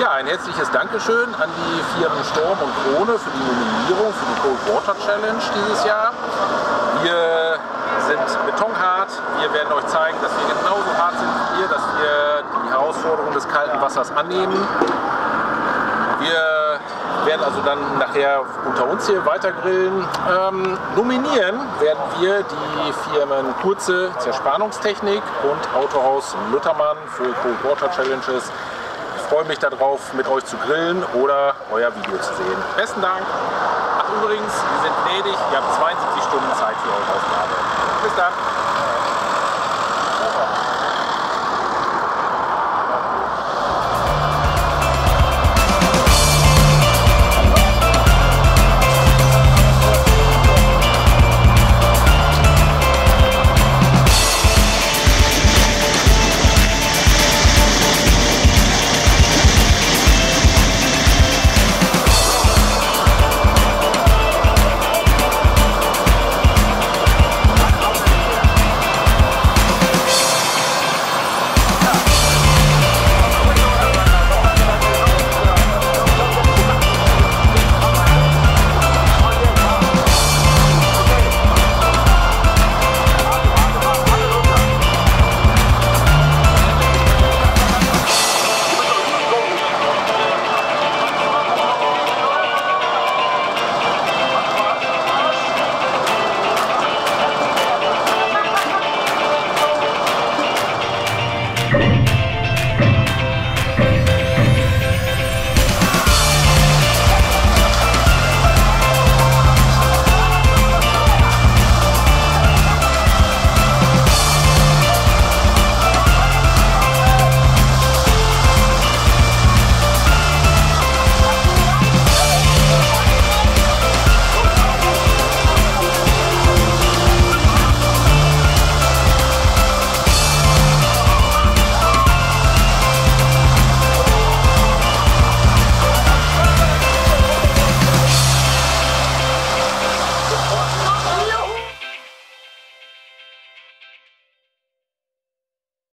Ja, ein herzliches Dankeschön an die Firmen Storm und Krone für die Nominierung für die Cold Water Challenge dieses Jahr. Wir sind betonhart. Wir werden euch zeigen, dass wir genauso hart sind wie ihr, dass wir die Herausforderung des kalten Wassers annehmen. Wir werden also dann nachher unter uns hier weiter grillen. Ähm, nominieren werden wir die Firmen Kurze Zerspannungstechnik und Autohaus Luthermann für Cold Water Challenges. Freue mich darauf, mit euch zu grillen oder euer Video zu sehen. Besten Dank. Ach übrigens, wir sind gnädig. Ihr habt 72 Stunden Zeit für eure Aufgabe. Bis dann.